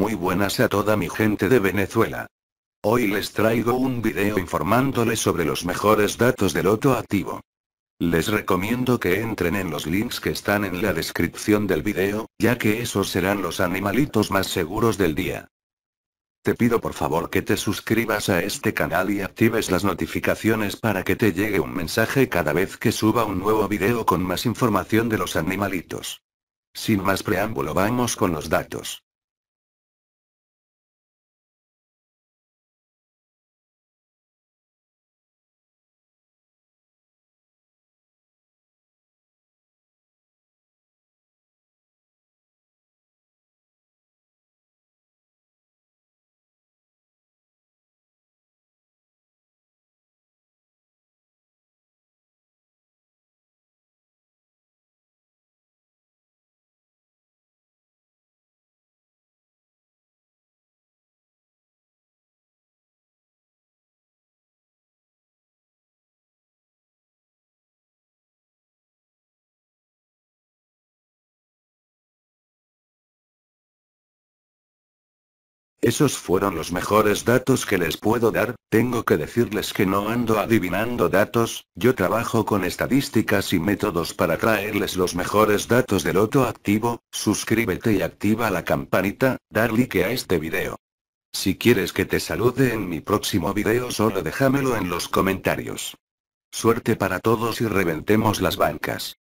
Muy buenas a toda mi gente de Venezuela. Hoy les traigo un video informándoles sobre los mejores datos del Loto activo. Les recomiendo que entren en los links que están en la descripción del video, ya que esos serán los animalitos más seguros del día. Te pido por favor que te suscribas a este canal y actives las notificaciones para que te llegue un mensaje cada vez que suba un nuevo video con más información de los animalitos. Sin más preámbulo vamos con los datos. Esos fueron los mejores datos que les puedo dar, tengo que decirles que no ando adivinando datos, yo trabajo con estadísticas y métodos para traerles los mejores datos del Loto activo, suscríbete y activa la campanita, dar like a este video. Si quieres que te salude en mi próximo video solo déjamelo en los comentarios. Suerte para todos y reventemos las bancas.